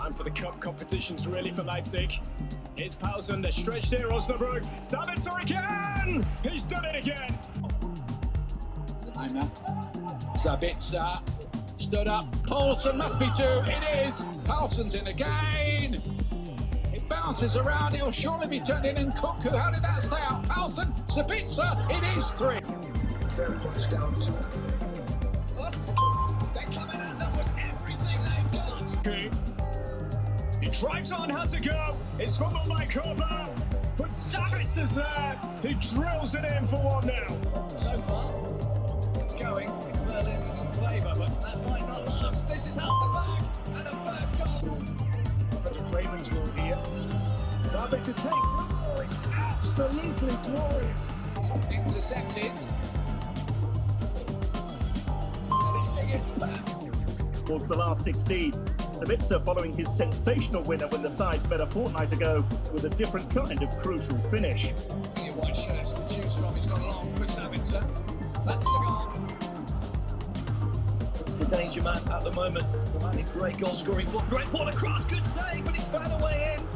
And for the cup competitions really for Leipzig. Here's Poulsen, they're stretched here, Osnabrück. Sabitzer again! He's done it again! Laimer. Sabitzer stood up. Poulsen must be two. It is. Poulsen's in again. It bounces around. He'll surely be turned in. And Nkunku, how did that stay out? Poulsen, Sabitzer. It is three. very much down to He drives on, has a go. It's fumbled by Korba. But Sabitzer's there. He drills it in for 1 now. So far, it's going in Berlin's favour, but that might not last. This is Hasselback and a first goal. Frederick Raymond's role here. Sabitzer takes oh, it's absolutely glorious. Intercepted. Finishing is back. Towards the last 16. Sabitzer following his sensational winner when the sides met a fortnight ago with a different kind of crucial finish. Plenty of white shirts to choose from. He's gone long for Sabitzer. That's the goal. He's a danger man at the moment. Providing great goal scoring for great ball across, good save, but it's found a way in.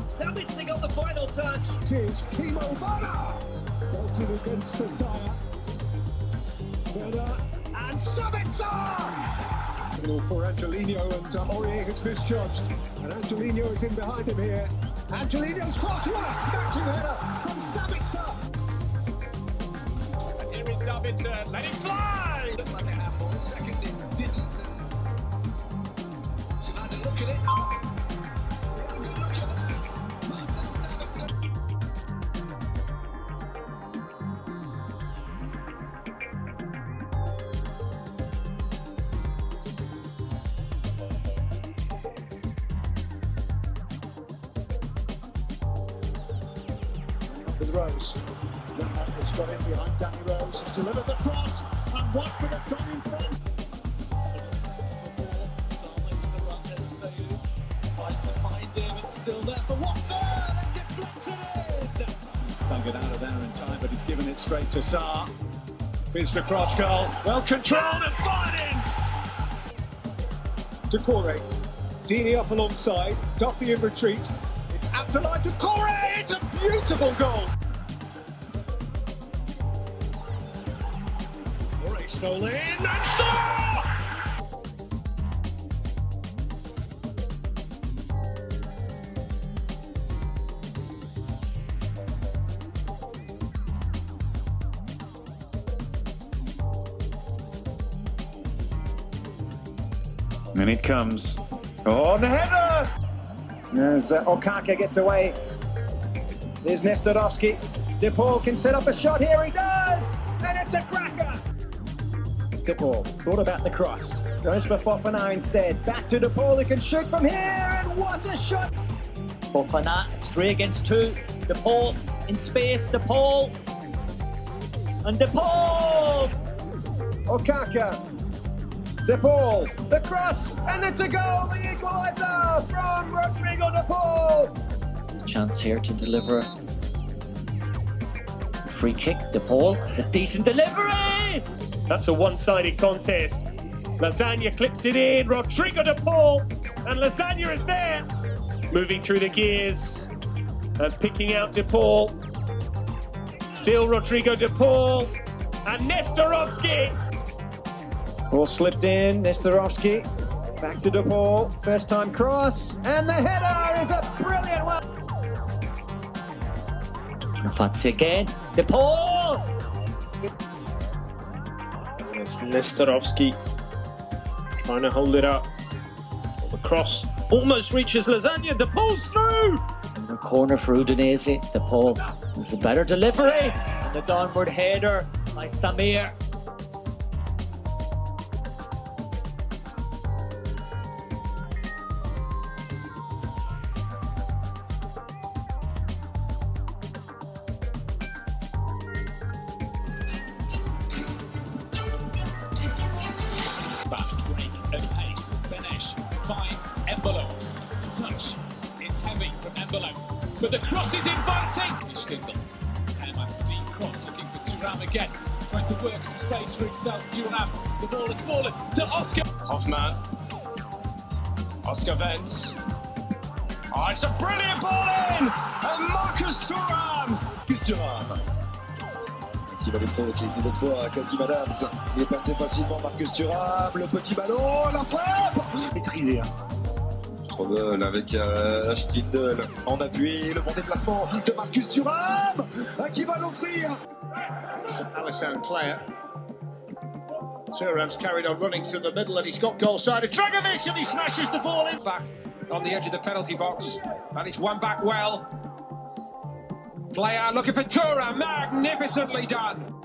Sabitzer got the final touch. It is Timo Werner. Bolted against the Dyer. Werner and Sabitzer! For Angelino and uh, Aurier has misjudged. And Angelino is in behind him here. Angelino's cross, what a smashing header from Sabitzer! And here is Sabitzer. Let him fly! Looked like a handball. The second it didn't. So had a look at it. Have with Rose. Lemon has got in behind Danny Rose. Has delivered the cross. And Watford have gone in front. Staggered out of there in time, but he's given it straight to Sarr. Here's the cross goal. Well controlled and fired in! to Corey. Deeney up alongside. Duffy in retreat. Out to. It's a beautiful goal. Corey stole in and Sarr! And it comes. Oh, the header! As uh, Okaka gets away. There's Nestorovski. De Paul can set up a shot here. He does! And it's a cracker! De Paul thought about the cross. Goes for Fofana instead. Back to De Paul. He can shoot from here. And what a shot! Fofana, it's three against two. De Paul in space, De Paul. And De Paul! Okaka. De Paul. The cross. And it's a goal. The equaliser from Rodrigo De Paul. There's a chance here to deliver a free kick. De Paul, it's a decent delivery! That's a one-sided contest. Lasagna clips it in. Rodrigo de Paul, and Lasagna is there, moving through the gears and picking out De Paul. Still Rodrigo de Paul and Nestorovski. Ball slipped in. Nestorovski. Back to De Paul. First time cross. And the header is a brilliant one. Fatsi again. De Paul! It's Nestorovski trying to hold it up. The cross almost reaches Lasagna. De Paul's through. And the corner for Udinese. De Paul is a better delivery. And the downward header by Samir. Embolo. But the cross is inviting. Stindl. Herman's deep cross looking for Turam again. Trying to work some space for himself. Turam. The ball has fallen to Oscar. Hoffman. Oscar Vents. Oh, it's a brilliant ball in! And Marcus Thuram! Marcus Thuram qui va les provoquer une autre fois Kasim Adams il est passé facilement Marcus Thuram le petit ballon la frappe Maîtrisé. Hein. Trouble avec euh, Stindl en appui le bon déplacement de Marcus Thuram euh, qui va l'offrir Alisson player. Thuram's carried on running through the middle and he's got goal side. Dragovic and he smashes the ball in back on the edge of the penalty box and it's one back well. Player looking for Thuram, magnificently done.